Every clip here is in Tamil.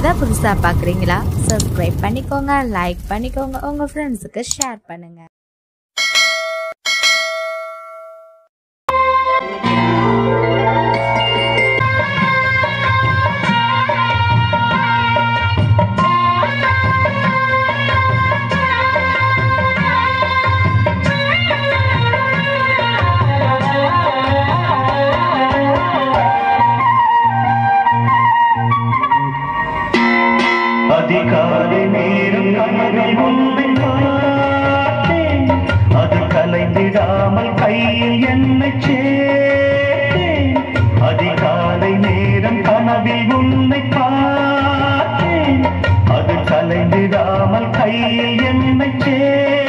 இப்போ தான் புதுசாக பார்க்குறீங்களா சப்ஸ்கிரைப் பண்ணிக்கோங்க லைக் பண்ணிக்கோங்க உங்கள் ஃப்ரெண்ட்ஸுக்கு ஷேர் பண்ணுங்கள் அதிகாலை மீறும் கனவில் உன்னை பார்த்தேன் அது கலைந்திடாமல் கையில் என்னை சேர்த்தேன். அதிகாலை நேரம் கனவில் உன்னை பார்த்தேன். அது கலைந்திடாமல் கையில் என்னை சேர்த்தேன்.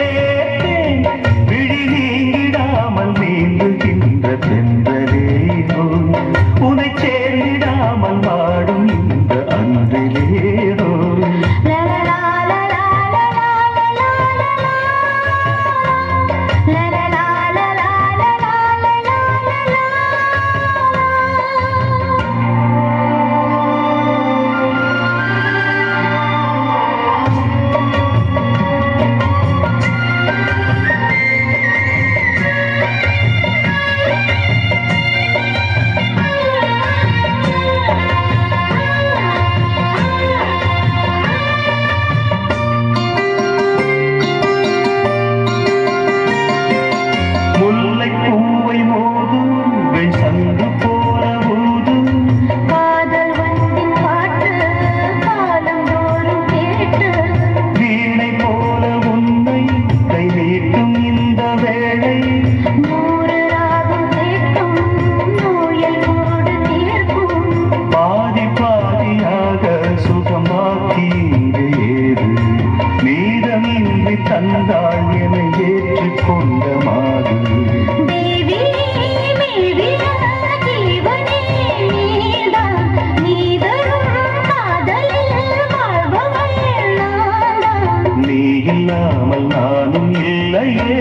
लिए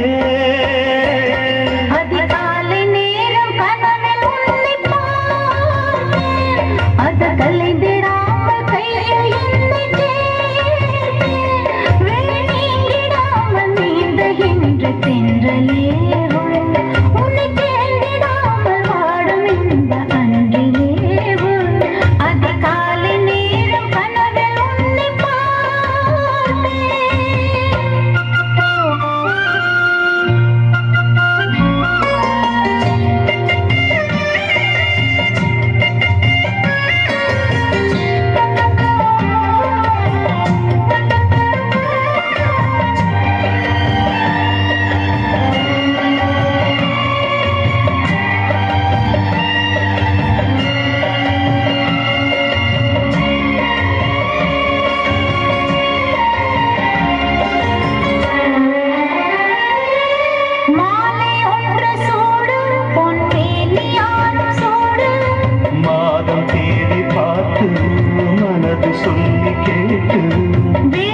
சொல்லி கேட்டு.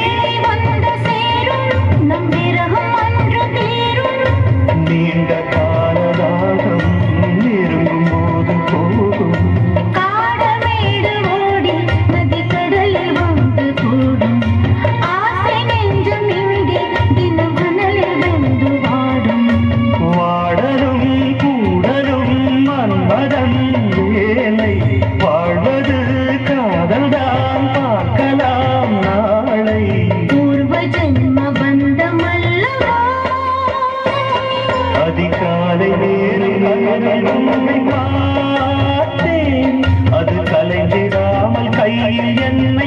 என்னை